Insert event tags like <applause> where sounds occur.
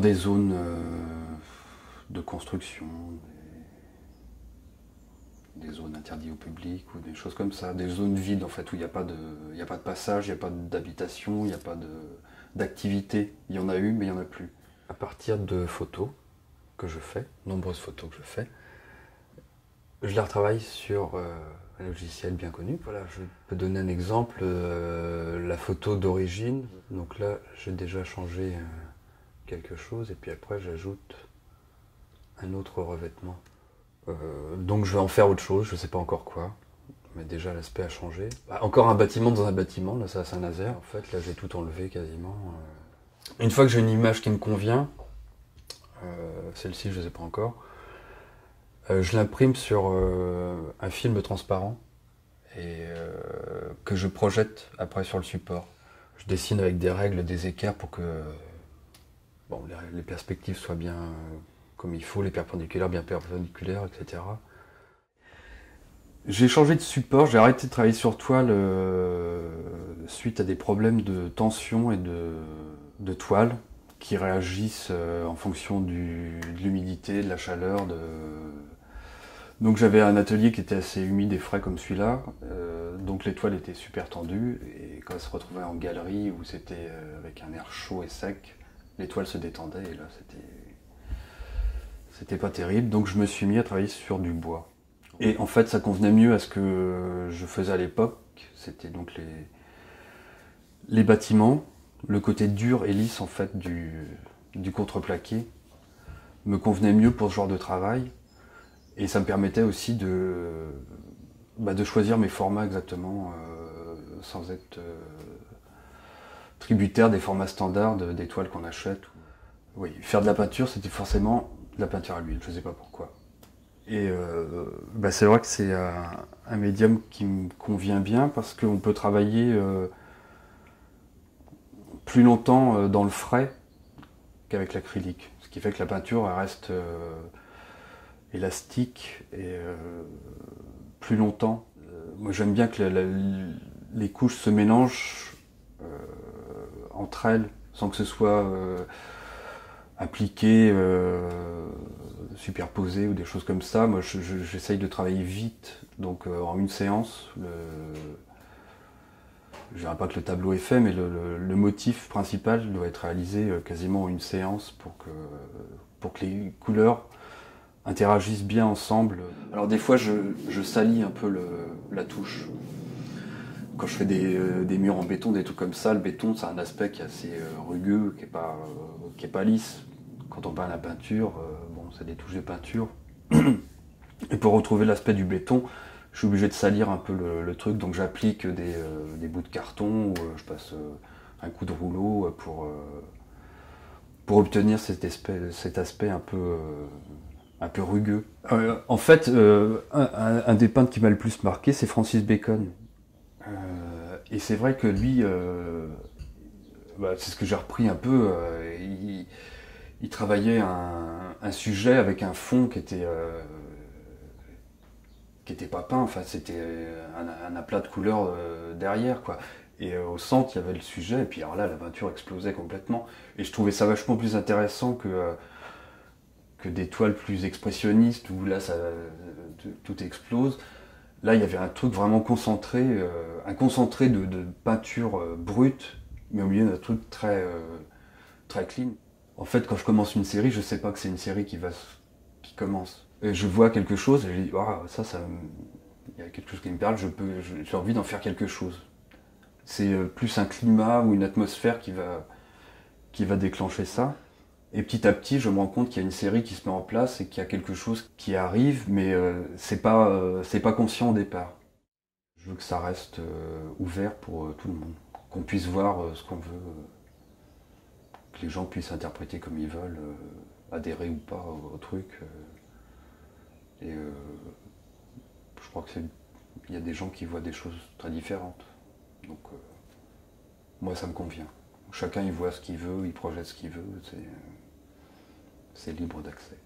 des zones de construction, des, zones interdites au public ou des choses comme ça, des zones vides en fait où il n'y a, pas de, a pas de passage, il n'y a pas d'habitation, il n'y a pas d'activité. Il y en a eu mais il n'y en a plus. À partir de photos que je fais, nombreuses photos que je fais, je les retravaille sur euh, un logiciel bien connu. Voilà, je peux donner un exemple, euh, la photo d'origine. Donc là, j'ai déjà changé euh, quelque chose et puis après j'ajoute un autre revêtement. donc je vais en faire autre chose, je ne sais pas encore quoi. Mais déjà l'aspect a changé. Bah, encore un bâtiment dans un bâtiment, là c'est à Saint-Nazaire. En fait, là j'ai tout enlevé quasiment. Une fois que j'ai une image qui me convient, celle-ci je ne sais pas encore, euh, je l'imprime sur euh, un film transparent et euh, que je projette après sur le support. Je dessine avec des règles, des écarts pour que bon, les, perspectives soient bien comme il faut, les perpendiculaires bien perpendiculaires, etc. J'ai changé de support, j'ai arrêté de travailler sur toile suite à des problèmes de tension et de, toile qui réagissent en fonction de l'humidité, de la chaleur, de, donc j'avais un atelier qui était assez humide et frais comme celui-là, euh, donc l'étoile était super tendue, et quand elle se retrouvait en galerie où c'était euh, avec un air chaud et sec, l'étoile se détendait et là c'était c'était pas terrible, donc je me suis mis à travailler sur du bois. Et en fait ça convenait mieux à ce que je faisais à l'époque, c'était donc les, les bâtiments, le côté dur et lisse en fait du, du contreplaqué me convenait mieux pour ce genre de travail. Et ça me permettait aussi de, bah, de choisir mes formats exactement, euh, sans être euh, tributaire des formats standards des toiles qu'on achète. Oui, faire de la peinture, c'était forcément de la peinture à l'huile, je ne sais pas pourquoi. Et euh, bah, c'est vrai que c'est un, médium qui me convient bien parce qu'on peut travailler plus longtemps dans le frais qu'avec l'acrylique. Ce qui fait que la peinture reste élastique et euh, plus longtemps. Euh, moi j'aime bien que les couches se mélangent euh, entre elles sans que ce soit appliqué, superposé ou des choses comme ça. Moi j'essaye de travailler vite, donc en une séance. Le... Je dirais pas que le tableau est fait, mais le, motif principal doit être réalisé quasiment en une séance pour que, pour que les couleurs interagissent bien ensemble. Alors des fois, je, salis un peu la touche. Quand je fais euh, des, murs en béton, des trucs comme ça, le béton, c'est un aspect qui est assez euh, rugueux, qui n'est pas, euh, qui est pas lisse. Quand on à la peinture, bon, c'est des touches de peinture. <clears throat> Et pour retrouver l'aspect du béton, je suis obligé de salir un peu le, truc, donc j'applique des, bouts de carton ou je passe un coup de rouleau pour, pour obtenir cet aspect, cet aspect un peu un peu rugueux. Euh, en fait, euh, un, des peintres qui m'a le plus marqué, c'est Francis Bacon. Euh, et c'est vrai que lui, bah, c'est ce que j'ai repris un peu, il, travaillait un, sujet avec un fond qui était qui était pas peint, enfin c'était un, aplat de couleurs derrière quoi. Et au centre il y avait le sujet, et puis alors là la peinture explosait complètement. Et je trouvais ça vachement plus intéressant que que des toiles plus expressionnistes où là ça, tout explose. Là, il y avait un truc vraiment concentré, euh, un concentré de, peinture euh, brute, mais au milieu d'un truc très, euh, très clean. En fait, quand je commence une série, je sais pas que c'est une série qui va qui commence. Et je vois quelque chose et je dis, ah, ça, ça, il y a quelque chose qui me parle, j'ai envie d'en faire quelque chose. C'est plus un climat ou une atmosphère qui va déclencher ça. Et petit à petit, je me rends compte qu'il y a une série qui se met en place et qu'il y a quelque chose qui arrive, mais euh, c'est pas euh, c'est pas conscient au départ. Je veux que ça reste euh, ouvert pour tout le monde, qu'on puisse voir ce qu'on veut, que les gens puissent interpréter comme ils veulent, adhérer ou pas au, truc. et je crois que c'est il y a des gens qui voient des choses très différentes. Donc moi, ça me convient. Chacun il voit ce qu'il veut, il projette ce qu'il veut c'est libre d'accès.